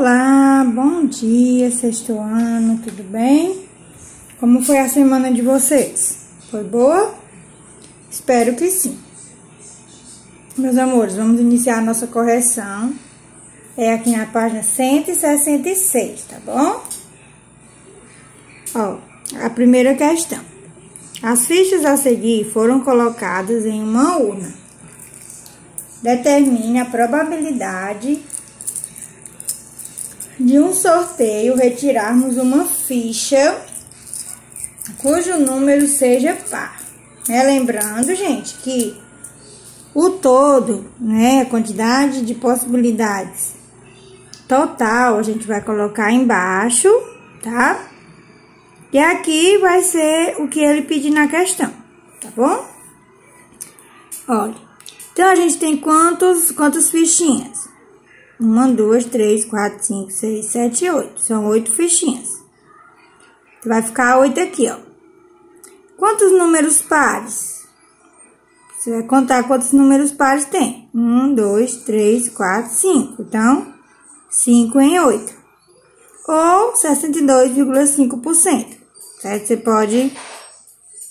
Olá, bom dia, sexto ano, tudo bem? Como foi a semana de vocês? Foi boa? Espero que sim. Meus amores, vamos iniciar a nossa correção. É aqui na página 166, tá bom? Ó, a primeira questão. As fichas a seguir foram colocadas em uma urna. Determine a probabilidade de um sorteio retirarmos uma ficha cujo número seja par. É, lembrando, gente, que o todo, né, a quantidade de possibilidades total, a gente vai colocar embaixo, tá? E aqui vai ser o que ele pedir na questão, tá bom? Olha, então a gente tem quantos, quantas fichinhas? Uma, duas, três, quatro, cinco, seis, sete, oito. São oito fichinhas. Vai ficar oito aqui, ó. Quantos números pares? Você vai contar quantos números pares tem. Um, dois, três, quatro, cinco. Então, cinco em oito. Ou 62,5%. Certo? Você pode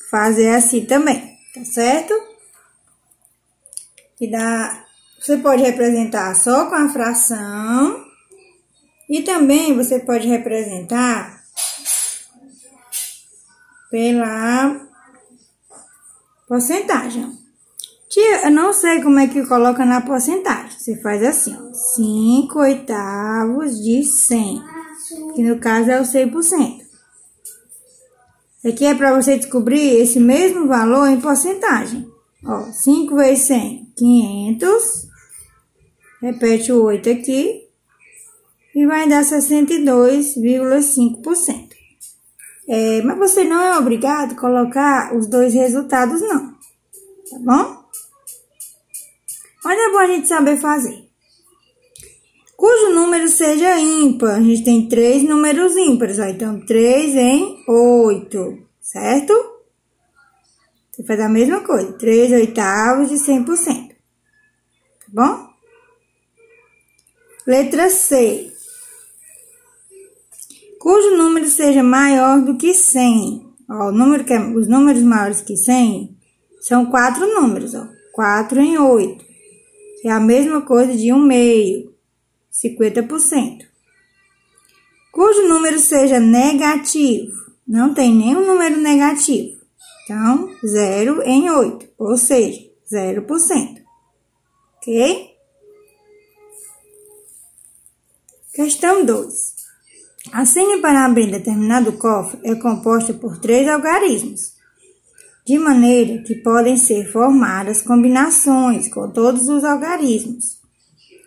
fazer assim também, tá certo? E dá você pode representar só com a fração e também você pode representar pela porcentagem. Tia, eu não sei como é que coloca na porcentagem. Você faz assim, ó, 5 oitavos de 100, que no caso é o 100%. Aqui é para você descobrir esse mesmo valor em porcentagem. Ó, 5 vezes 100, 500 Repete o 8 aqui. E vai dar 62,5%. É, mas você não é obrigado a colocar os dois resultados, não. Tá bom? Olha, é bom a gente saber fazer. Cujo número seja ímpar. A gente tem três números ímpares, ó. Então, 3 em 8, certo? Você faz a mesma coisa. 3 oitavos de 100%. Tá bom? Letra C. Cujo número seja maior do que 100. Ó, o número que é, os números maiores que 100 são quatro números, ó. 4 em 8. É a mesma coisa de 1 meio, 50%. Cujo número seja negativo. Não tem nenhum número negativo. Então, 0 em 8, ou seja, 0%. Ok? Questão 2. A senha para abrir determinado cofre é composta por três algarismos, de maneira que podem ser formadas combinações com todos os algarismos.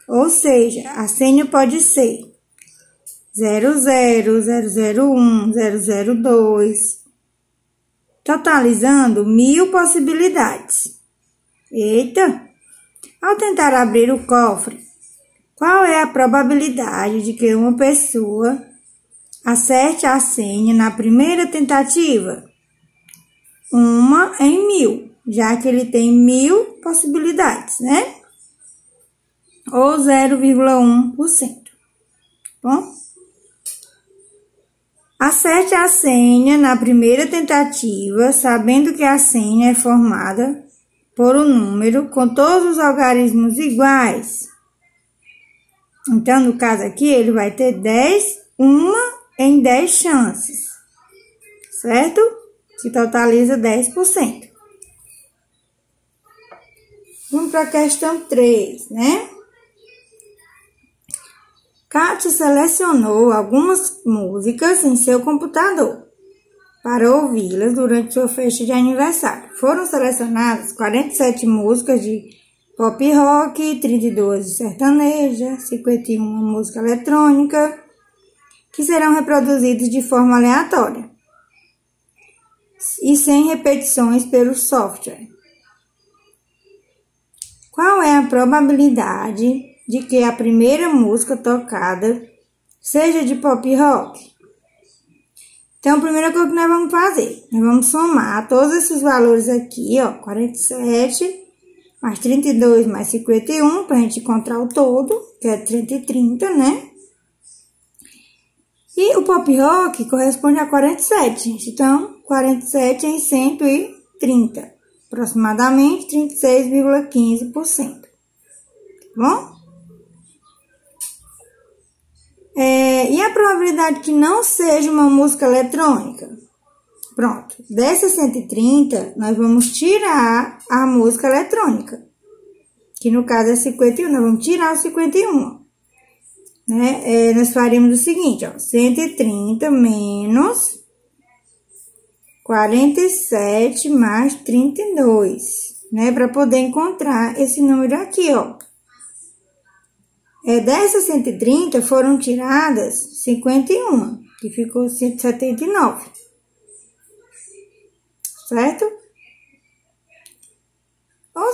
Ou seja, a senha pode ser 00, 001, 002, totalizando mil possibilidades. Eita! Ao tentar abrir o cofre, qual é a probabilidade de que uma pessoa acerte a senha na primeira tentativa? Uma em mil, já que ele tem mil possibilidades, né? Ou 0,1%. Bom? Acerte a senha na primeira tentativa, sabendo que a senha é formada por um número com todos os algarismos iguais. Então, no caso aqui, ele vai ter 10, uma em 10 chances, certo? Que totaliza 10%. Vamos para a questão 3, né? Kátia selecionou algumas músicas em seu computador para ouvi-las durante sua festa de aniversário. Foram selecionadas 47 músicas de pop rock, 32 de sertaneja, 51 música eletrônica, que serão reproduzidos de forma aleatória e sem repetições pelo software. Qual é a probabilidade de que a primeira música tocada seja de pop rock? Então, a primeira coisa que nós vamos fazer, nós vamos somar todos esses valores aqui, ó, 47 mais 32 mais 51, para a gente encontrar o todo, que é 30 e 30, né? E o pop rock corresponde a 47, gente. Então, 47 em 130. Aproximadamente 36,15%. Tá bom? É, e a probabilidade que não seja uma música eletrônica? Pronto. Dessas 130, nós vamos tirar a música eletrônica. Que no caso é 51, nós vamos tirar o 51. Né? É, nós faremos o seguinte, ó. 130 menos 47 mais 32, né? Para poder encontrar esse número aqui, ó. É, dessas 130 foram tiradas 51, que ficou 179. Certo?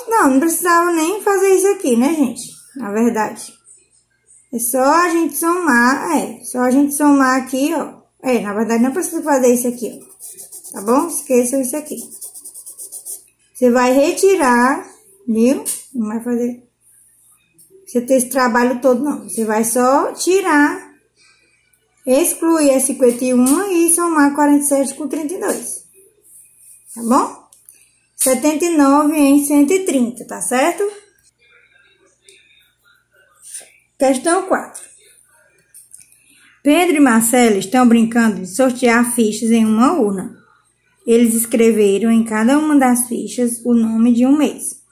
Não, não precisava nem fazer isso aqui, né, gente? Na verdade. É só a gente somar, é, só a gente somar aqui, ó. É, na verdade não precisa fazer isso aqui, ó. Tá bom? Esqueçam isso aqui. Você vai retirar, viu? Não vai fazer você ter esse trabalho todo, não. Você vai só tirar, excluir a 51 e somar 47 com 32. Tá bom? 79 em 130, tá certo? Questão 4. Pedro e Marcelo estão brincando de sortear fichas em uma urna. Eles escreveram em cada uma das fichas o nome de um mês.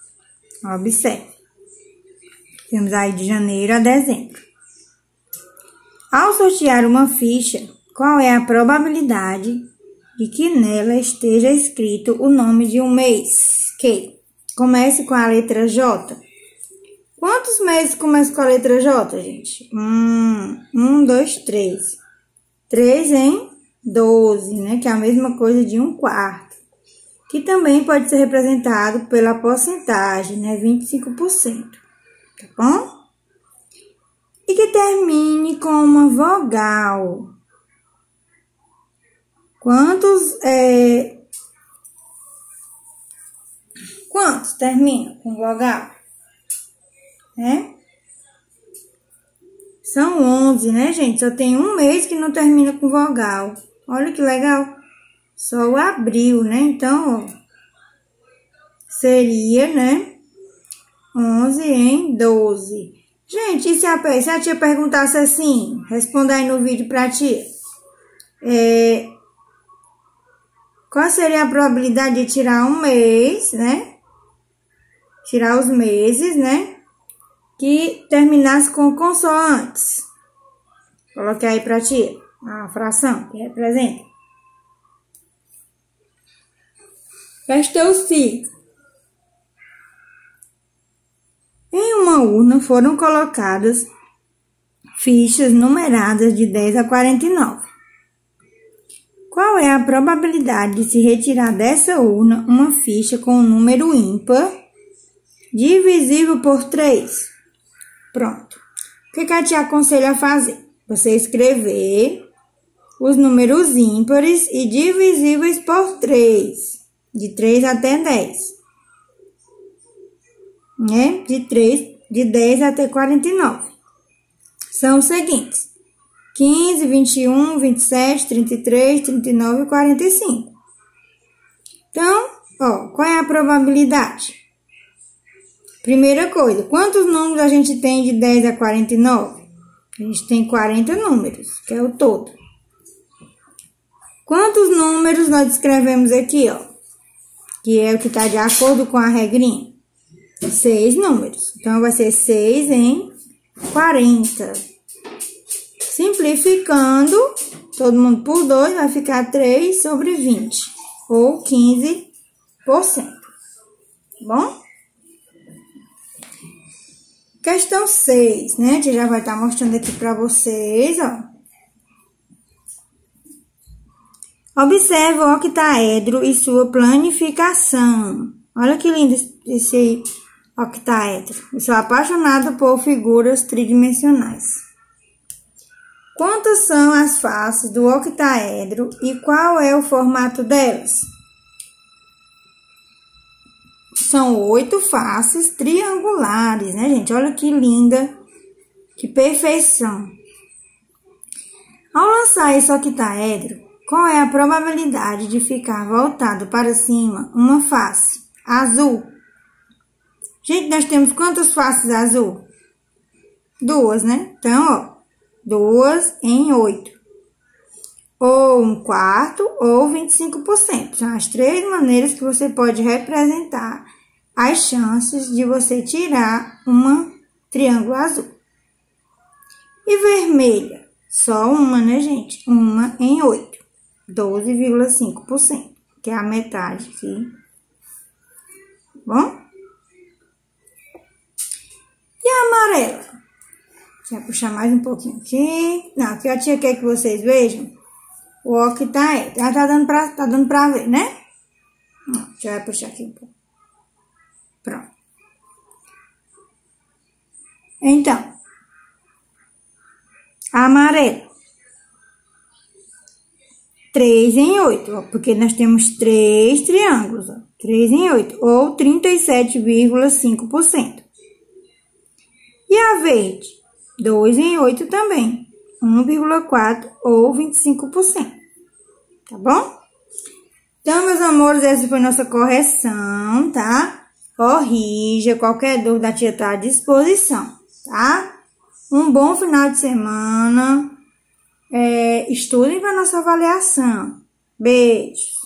Observe. Temos aí de janeiro a dezembro. Ao sortear uma ficha, qual é a probabilidade de que nela esteja escrito o nome de um mês? Que comece com a letra J. Quantos meses começam com a letra J, gente? Um, um, dois, três. Três em doze, né? Que é a mesma coisa de um quarto. Que também pode ser representado pela porcentagem, né? 25% tá bom? E que termine com uma vogal. Quantos, é... Quantos terminam com vogal? Né? São 11, né, gente? Só tem um mês que não termina com vogal. Olha que legal. Só o abril, né? Então, ó, seria, né? 11 em 12. Gente, e se a, se a tia perguntasse assim, responda aí no vídeo pra tia. É, qual seria a probabilidade de tirar um mês, né? Tirar os meses, né? Que terminasse com consoantes. Coloque aí pra tia a fração que representa. Questão 5. Em uma urna foram colocadas fichas numeradas de 10 a 49. Qual é a probabilidade de se retirar dessa urna uma ficha com um número ímpar divisível por 3? Pronto. O que, que eu te aconselho a fazer? Você escrever os números ímpares e divisíveis por 3, de 3 até 10 né? De 3, de 10 até 49. São os seguintes: 15, 21, 27, 33, 39 e 45. Então, ó, qual é a probabilidade? Primeira coisa, quantos números a gente tem de 10 a 49? A gente tem 40 números, que é o todo. Quantos números nós escrevemos aqui, ó? Que é o que está de acordo com a regrinha seis números. Então, vai ser 6 em 40. Simplificando, todo mundo por 2, vai ficar 3 sobre 20, ou 15%. Bom? Questão 6, né? A gente já vai estar tá mostrando aqui para vocês, ó. Observe o octaedro e sua planificação. Olha que lindo esse octaedro. Eu sou apaixonada por figuras tridimensionais. Quantas são as faces do octaedro e qual é o formato delas? São oito faces triangulares, né, gente? Olha que linda, que perfeição. Ao lançar esse octaedro, qual é a probabilidade de ficar voltado para cima uma face azul? Gente, nós temos quantas faces azul? Duas, né? Então, ó, duas em oito. Ou um quarto ou 25%. São as três maneiras que você pode representar as chances de você tirar uma triângulo azul. E vermelha? Só uma, né, gente? Uma em oito. 12,5%, que é a metade aqui. Bom? E a amarela? Deixa eu puxar mais um pouquinho aqui. Não, aqui a tia quer que vocês vejam o ó que tá aí. Já tá dando pra, tá dando pra ver, né? Não, já vai puxar aqui um pouco. Pronto. Então, amarelo. 3 em 8, ó, porque nós temos três triângulos, ó, 3 em 8, ou 37,5%. E a verde? 2 em 8 também, 1,4 ou 25%. Tá bom? Então, meus amores, essa foi nossa correção, tá? Corrija, qualquer dúvida, a tia tá à disposição, tá? Um bom final de semana. É, estudem para nossa avaliação. Beijos.